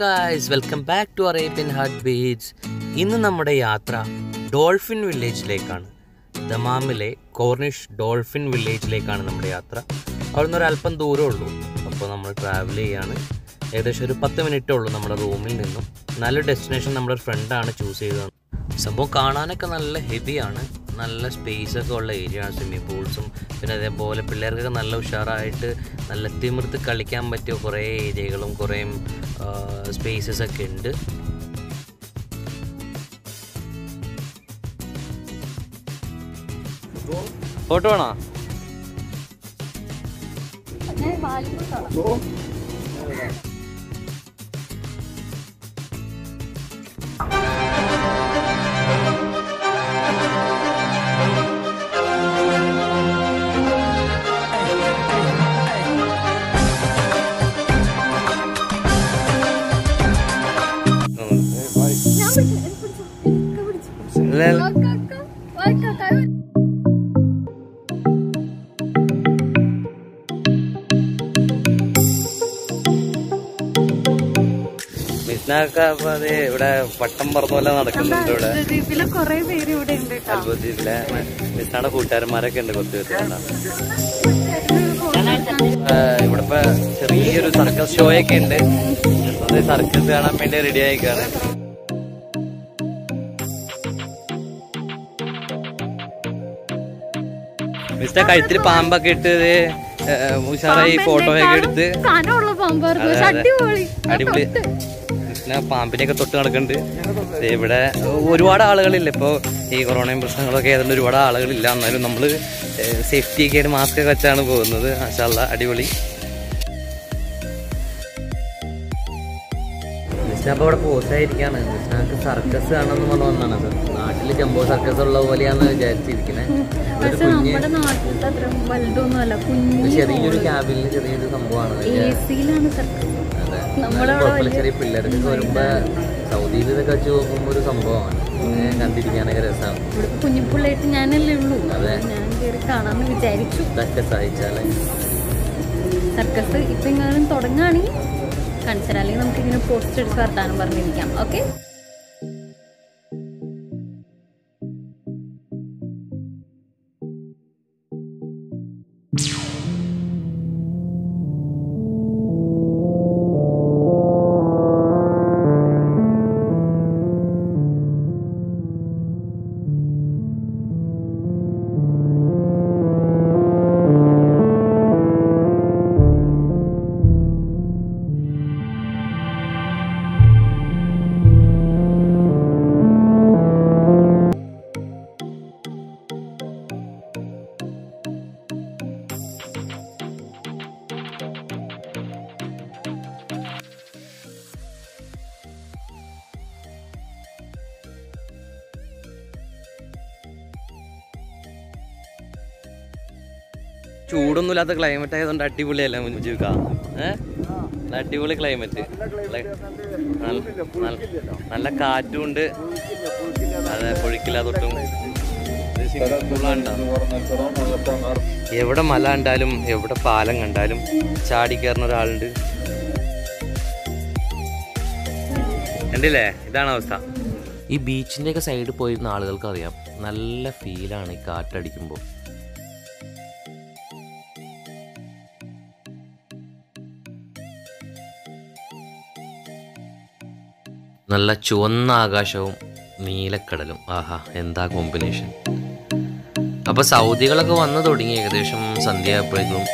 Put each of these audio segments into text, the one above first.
Guys welcome back to Arabian heart beats ഇന്ന് നമ്മുടെ യാത്ര ഡോൾഫിൻ വില്ലേജിലേക്കാണ്. ദമാമിലെ കോർണിഷ് ഡോൾഫിൻ വില്ലേജിലേക്കാണ് നമ്മുടെ യാത്ര. അവിടെ ഒരു അല്പം ദൂരമേ ഉള്ളൂ. അപ്പോൾ നമ്മൾ ട്രാവൽ ചെയ്യാണ്. ഏകദേശം ഒരു പത്ത് മിനിറ്റേ ഉള്ളൂ നമ്മുടെ റൂമിൽ നിന്നും. നല്ലൊരു ഡെസ്റ്റിനേഷൻ നമ്മുടെ ഫ്രണ്ടാണ് ചൂസ് ചെയ്തത് സംഭവം കാണാനൊക്കെ നല്ല ഹെവിയാണ് നല്ല സ്പേസ് ഒക്കെ ഉള്ള ഏരിയ ആണ് സ്വിമ്മിംഗ് പൂൾസും പിന്നെ അതേപോലെ പിള്ളേർക്കൊക്കെ നല്ല ഉഷാറായിട്ട് നല്ല തിമിർത്ത് കളിക്കാൻ പറ്റിയ കുറേ ഏരിയകളും കുറേ സ്പേസസ് ഒക്കെ ഉണ്ട്. ഫോട്ടോ വേണോ? മിസ്നാക്ക അതെ ഇവിടെ പട്ടം പറന്ന പോലെ നടക്കുന്നുണ്ട് ഇവിടെ. ദ്വീപിലെ കൊറേ പേര് ഇവിടെ ഉണ്ട് കേട്ടോ. അത്ഭുതത്തിലെ മിസ്നാടെ കൂട്ടുകാരന്മാരൊക്കെ ഉണ്ട് കൊത്തി ഇവിടെ ഇപ്പൊ ചെറിയൊരു സർക്കസ് ഷോയൊക്കെ ഉണ്ട്. സർക്കസ് കാണാൻ വേണ്ടി റെഡി ആയിക്കാണ്. മിസ്റ്റർ കഴുത്തിൽ പാമ്പൊക്കെ ഇട്ട് ദേ, ഏ, ഉഷാറായി ഫോട്ടോ ഒക്കെ എടുത്ത്. അടിപൊളി. പിന്നെ പാമ്പിനെയൊക്കെ തൊട്ട് നടക്കുന്നുണ്ട്. ഇവിടെ ഒരുപാട് ആളുകളില്ല. ഇപ്പോൾ ഈ കൊറോണയും പ്രശ്നങ്ങളൊക്കെ ആയതുകൊണ്ട് ഒരുപാട് ആളുകളില്ല. എന്നാലും നമ്മൾ സേഫ്റ്റി ഒക്കെ ആയിട്ട് മാസ്ക് ഒക്കെ വെച്ചാണ് പോകുന്നത്. മാഷാല്ല അടിപൊളി. അപ്പോൾ അവിടെ പോസ്റ്റായിരിക്കാണ്. കൃഷ്ണക്ക് സർക്കസ് കാണണമെന്ന് പറഞ്ഞു വന്നാണ് സർ നാട്ടിൽ ജംബോ സർക്കസ് ഉള്ള പോലെയാന്ന് വിചാരിച്ചിരിക്കുന്നത് പക്ഷെ ചെറിയൊരു ക്യാബിനിൽ ചെറിയൊരു സംഭവമാണ്. കുഴപ്പമില്ല. ചെറിയ പിള്ളേർക്ക് വരുമ്പോ സൗദിയിൽ ഇതൊക്കെ വെച്ച് നോക്കുമ്പോ ഒരു സംഭവമാണ്. കണ്ടിരിക്കാനൊക്കെ രസമാണ് ഇവിടെ കുഞ്ഞിപ്പിള്ളായിട്ട് ഞാനല്ലേ ഉള്ളൂ. അതെ. കാണാന്ന് വിചാരിച്ചു. ഇതൊക്കെ സഹിച്ചാലേ. സർക്കസ് ഇപ്പൊ എങ്ങാനും തുടങ്ങുകയാണെങ്കിൽ കാണിച്ചാൽ അല്ലെങ്കിൽ നമുക്കിങ്ങനെ പോസ്റ്റ് എടുത്ത് വർത്താനം പറഞ്ഞിരിക്കാം. ഓക്കെ ചൂടൊന്നുമില്ലാത്ത ക്ലൈമറ്റ് ആയതുകൊണ്ട് അടിപൊളിയല്ല മുജുക്ക ഏഹ് അടിപൊളി ക്ലൈമറ്റ് നല്ല കാറ്റും ഉണ്ട് അതെ പൊഴിക്കില്ല തൊട്ടും. ഇത് swimming pool ആണ് ട്ടോ. എവിടെ മല കണ്ടാലും എവിടെ പാലം കണ്ടാലും ചാടി കയറുന്ന ഒരാളുണ്ട്. കണ്ടില്ലേ? ഇതാണ് അവസ്ഥ. ഈ ബീച്ചിന്റെ ഒക്കെ സൈഡിൽ പോയിരുന്ന ആളുകൾക്ക് അറിയാം നല്ല ഫീലാണ് ഈ കാറ്റടിക്കുമ്പോൾ നല്ല ചുവന്ന ആകാശവും നീലക്കടലും. ആഹാ എന്താ കോമ്പിനേഷൻ അപ്പോൾ സൗദികളൊക്കെ വന്നു തുടങ്ങി. ഏകദേശം സന്ധ്യയായപ്പോഴേക്കും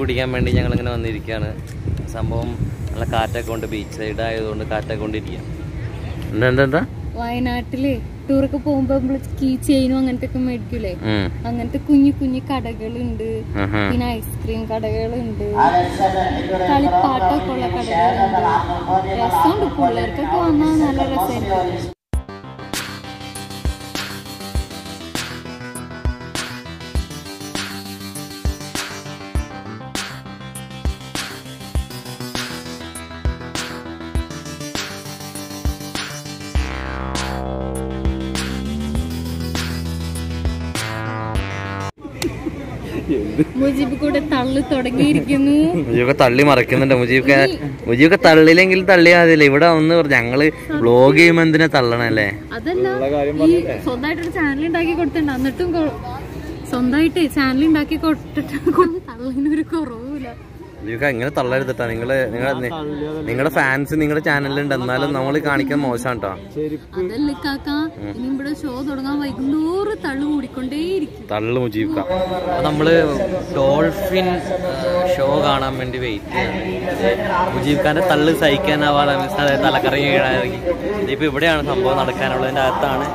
കുടിക്കാൻ വേണ്ടി ഞങ്ങൾ ഇങ്ങനെ വന്നിരിക്കുകയാണ്. സംഭവം നല്ല കാറ്റൊക്കെ ഉണ്ട്. ബീച്ച് സൈഡ് ആയതുകൊണ്ട് കാറ്റൊക്കെ കൊണ്ടിരിക്കുക എന്താ എന്താ എന്താ? വയനാട്ടിൽ ടൂറൊക്കെ പോകുമ്പോ നമ്മൾ കീ ചെയിനും അങ്ങനത്തെ ഒക്കെ മേടിക്കൂലേ. അങ്ങനത്തെ കുഞ്ഞു കുഞ്ഞു കടകളുണ്ട്. പിന്നെ ഐസ്ക്രീം കടകളുണ്ട്. കളിപ്പാട്ടൊക്കെ ഉള്ള കടകളുണ്ട്. രസമുണ്ട്. പിള്ളേർക്കൊക്കെ വന്നാൽ നല്ല രസമായിരിക്കും. മുജിബ് കൂടെ തള്ളു തുടങ്ങിയിരിക്കുന്നു. മുജീബ് തള്ളി മറക്കുന്നുണ്ട്. മുജീബ് മുജീബ് തള്ളിയില്ലെങ്കിൽ തള്ളിയാൽ മതിയല്ലേ ഇവിടെ ഒന്ന് പറഞ്ഞ് ഞങ്ങൾ വ്ലോഗ് ചെയ്യുമ്പോ എന്തിനാ തള്ളണല്ലേ? അതല്ല ഈ സ്വന്തമായിട്ടൊരു ചാനൽ ഉണ്ടാക്കി കൊടുത്തിട്ടുണ്ട്. എന്നിട്ടും സ്വന്തമായിട്ട് ചാനൽ ഉണ്ടാക്കി കൊടുത്തിട്ട് തള്ളിനൊരു കുറവില്ല മുജീബൊക്കെ ഇങ്ങനെ തള്ളരുതട്ടാ നിങ്ങൾ നിങ്ങളെ നിങ്ങളുടെ ഫാൻസ് നിങ്ങളുടെ ചാനലിലുണ്ട് എന്നാലും നമ്മൾ കാണിക്കാൻ മോശം തള്ളു മുജീവിക്ക തള്ളു മുജീബ് നമ്മൾ ഡോൾഫിൻ ഷോ കാണാൻ വേണ്ടി വെയിറ്റ് ചെയ്യാണ്. മുജീബ്ഖാന്റെ തള്ളു സഹിക്കാനാവാതെ മിസ് തലക്കറങ്ങി വീഴാനിറങ്ങി ഇതിപ്പോ ഇവിടെയാണ് സംഭവം നടക്കാനുള്ളതിന്റെ അകത്താണ്.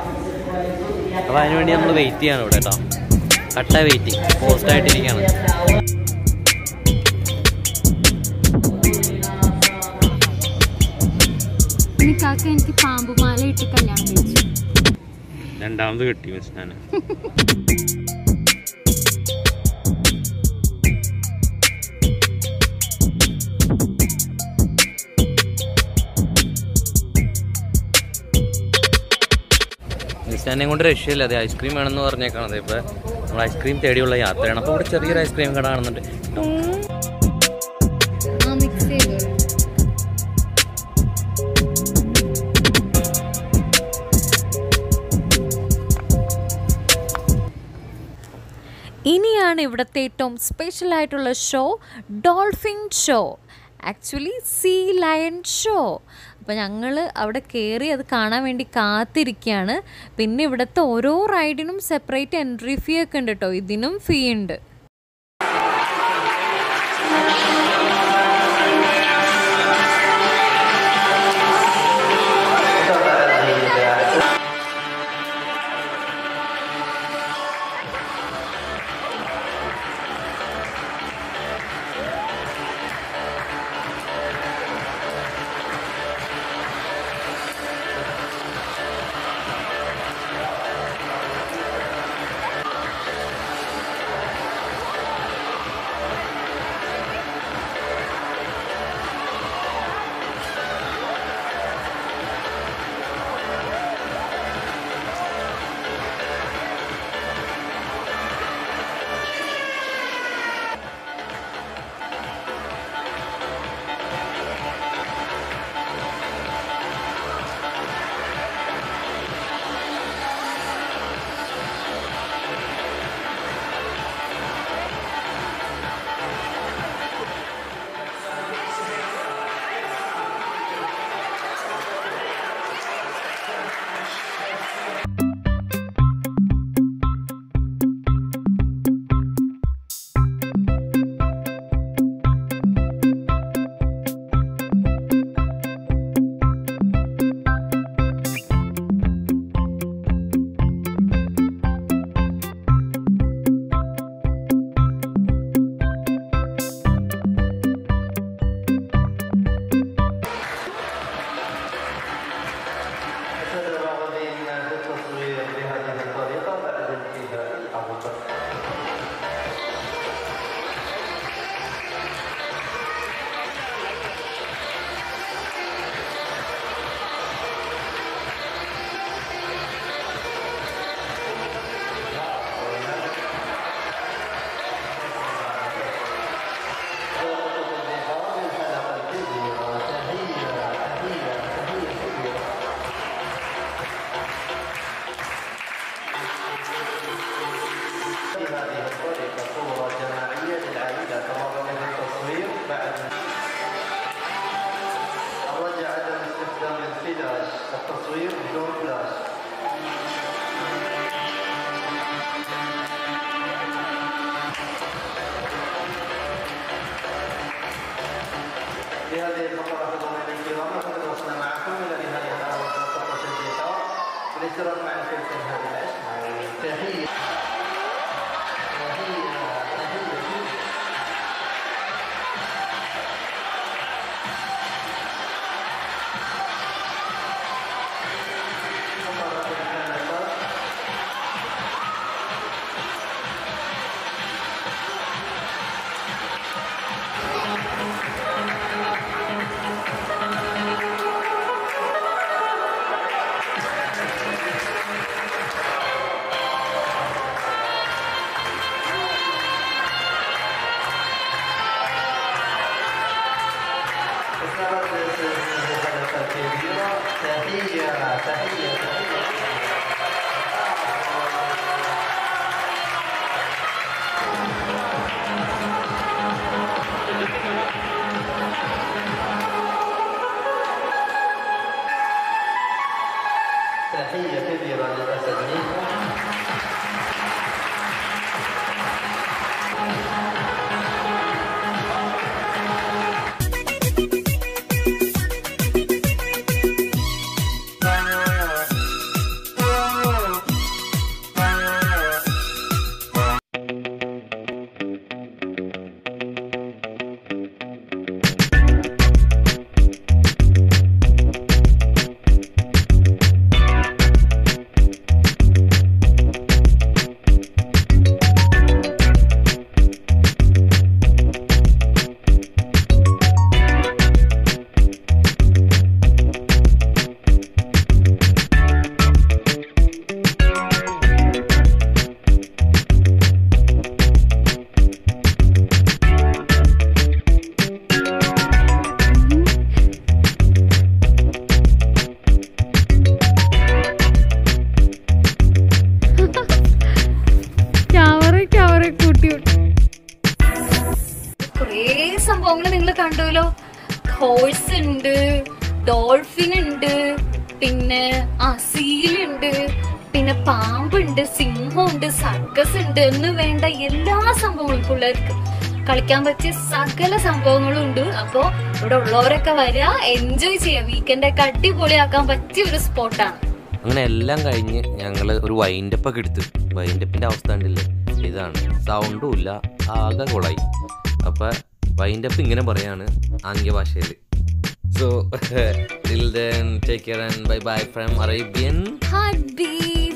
അപ്പൊ അതിനുവേണ്ടി നമ്മൾ വെയിറ്റ് ചെയ്യാണ് ഇവിടെ കേട്ടോ കട്ട വെയിറ്റിംഗ് പോസ്റ്റ് ഇനി കാക്ക എനിക്ക് പാമ്പുമാല ഇട്ട് കല്യാണം കഴിച്ചു. രണ്ടാമത് കെട്ടി ഞാൻ മിസ്റ്റാനെ കൊണ്ട് രക്ഷയില്ല. അതെ ഐസ്ക്രീം വേണമെന്ന് പറഞ്ഞേക്കാണത്. ഇപ്പം നമ്മൾ ഐസ്ക്രീം തേടിയുള്ള യാത്രയാണ്. അപ്പോൾ ഇവിടെ ചെറിയൊരു ഐസ്ക്രീം കട കാണുന്നുണ്ട്. ഇനിയാണ് ഇവിടുത്തെ ഏറ്റവും സ്പെഷ്യൽ ആയിട്ടുള്ള show dolphin show actually sea lion show അപ്പോൾ ഞങ്ങൾ അവിടെ കയറി അത് കാണാൻ വേണ്ടി കാത്തിരിക്കുകയാണ്. പിന്നെ ഇവിടുത്തെ ഓരോ റൈഡിനും സെപ്പറേറ്റ് എൻട്രി ഫീ ഒക്കെ ഉണ്ട് കേട്ടോ ഇതിനും ഫീ ഉണ്ട്. glass, a perfume door glass. تحية كبيرة للأساتذة ഉണ്ട് ഡോൾഫിൻ ഉണ്ട് പിന്നെ ആ സീലുണ്ട് പിന്നെ പാമ്പുണ്ട് സിംഹമുണ്ട് സർക്കസ് ഉണ്ട് എന്ന് വേണ്ട എല്ലാ സംഭവങ്ങളും പിള്ളേർക്ക് കളിക്കാൻ പറ്റിയ സകല സംഭവങ്ങളും ഉണ്ട് അപ്പോ ഇവിടെ ഉള്ളവരൊക്കെ വരിക എൻജോയ് ചെയ്യുക. വീക്കെൻഡ് ഒക്കെ അടിപൊളിയാക്കാൻ പറ്റിയ ഒരു സ്പോട്ടാണ് അങ്ങനെ എല്ലാം കഴിഞ്ഞ് ഞങ്ങൾ ഒരു വൈൻഡപ്പ് ഒക്കെ എടുത്ത്. വൈൻഡപ്പിന്റെ അവസ്ഥ ഉണ്ടല്ലേ ഇതാണ്. സൗണ്ടും ഇല്ല. ആകെ കൊളായി. അപ്പൊ വൈൻഡപ്പ് ഇങ്ങനെ പറയാണ് ആംഗ്യ ഭാഷയിൽ So, till then, take care and bye bye from Arabian Heartbeat.